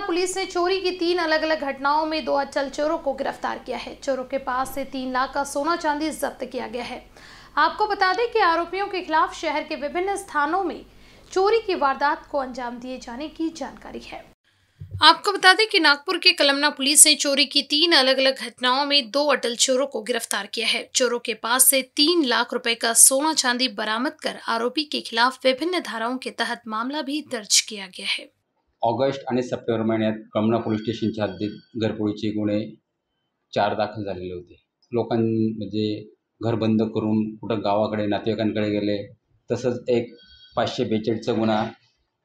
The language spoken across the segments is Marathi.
पुलिस ने चोरी की तीन अलग अलग घटनाओं में दो अचल चोरों को गिरफ़्तार किया है। चोरों के पास से तीन लाख का सोना चांदी जब्त किया गया है। आपको बता दें कि आरोपियों के खिलाफ शहर के विभिन्न स्थानों में चोरी की वारदात को अंजाम दिए जाने की जानकारी है। आपको बता दें कि नागपुर के कलमना पुलिस ने चोरी की तीन अलग अलग घटनाओं में दो अटल चोरों को गिरफ़्तार किया है। चोरों के पास से तीन लाख रुपए का सोना चांदी बरामद कर आरोपी के खिलाफ विभिन्न धाराओं के तहत मामला भी दर्ज किया गया है। ऑगस्ट आणि सप्टेंबर महिन्यात कळमना पोलीस स्टेशनच्या हद्दीत घरपोळीचे गुन्हे चार दाखल झालेले होते. लोकां म्हणजे घर बंद करून कुठं गावाकडे नातेवाईकांकडे गेले तसंच एक पाचशे बेचाळीसचा गुन्हा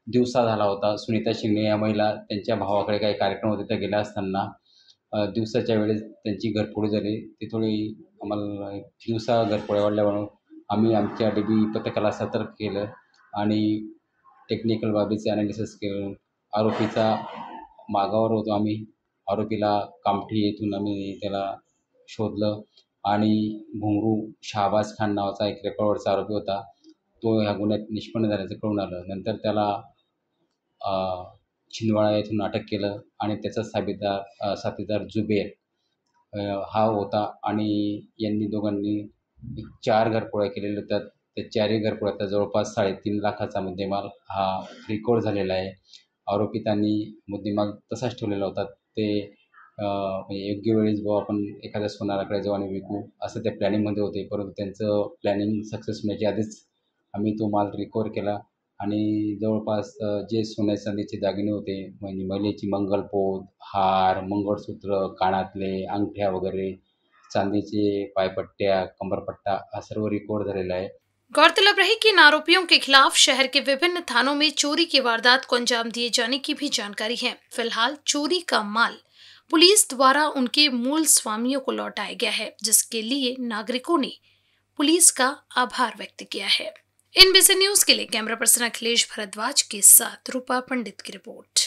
दिवसा झाला होता. सुनीता शिंगणे या महिला त्यांच्या भावाकडे काही कार्यक्रम होते त्या गेल्या असताना दिवसाच्या वेळेस त्यांची घरपोळी झाली. ती थोडी आम्हाला दिवसा घरफोड्या वाढल्यामुळं आम्ही आमच्या डी बी पथकाला सतर्क केलं आणि टेक्निकल बाबीचे ॲनालिसिस केलं. आरोपीचा मागावर होतो आम्ही. आरोपीला कामठी येथून आम्ही त्याला शोधलं आणि घुंगरू शहाबाज खान नावाचा एक रेकॉर्डवरचा आरोपी होता. तो ह्या गुन्ह्यात निष्पन्न झाल्याचं कळून आलं. नंतर त्याला छिंदवाडा येथून अटक केलं आणि त्याचा साबेदार साथीदार जुबेर हा होता आणि यांनी दोघांनी चार घरपोळ्या केलेल्या होत्या. त्या चारही घरपोळ्याचा जवळपास साडेतीन लाखाचा मुद्देमाल हा रेकॉर्ड झालेला आहे. आरोपी त्यांनी मुद्देमाल तसाच ठेवलेला होता. ते म्हणजे योग्य वेळेस बुवा आपण एखाद्या सोनाराकडे जाऊ आणि विकू असं त्या प्लॅनिंगमध्ये होते. परंतु त्यांचं प्लॅनिंग सक्सेस होण्याच्या आधीच आम्ही तो माल रिकवर केला. आणि जवळपास जे सोन्या चांदीचे दागिने होते म्हणजे महिलेची मंगलपोत हार मंगळसूत्र कानातले अंगठ्या वगैरे चांदीचे पायपट्ट्या कंबरपट्टा हा सर्व रिकवर झालेला आहे. गौरतलब रहे कि इन आरोपियों के खिलाफ शहर के विभिन्न थानों में चोरी की वारदात को अंजाम दिए जाने की भी जानकारी है। फ़िलहाल चोरी का माल पुलिस द्वारा उनके मूल स्वामियों को लौटाया गया है, जिसके लिए नागरिकों ने पुलिस का आभार व्यक्त किया है। इन बीसी न्यूज़ के लिए कैमरा पर्सन अखिलेश भरद्वाज के साथ रूपा पंडित की रिपोर्ट।